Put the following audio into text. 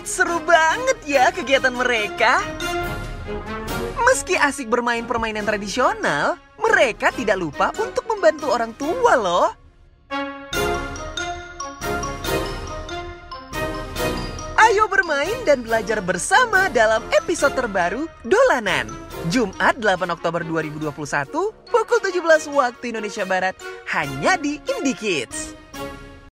It seru banget ya kegiatan mereka. Meski asik bermain permainan tradisional, mereka tidak lupa untuk membantu orang tua loh. Ayo bermain dan belajar bersama dalam episode terbaru Dolanan. Jumat 8 Oktober 2021 pukul 17 waktu Indonesia Barat hanya di Indie Kids.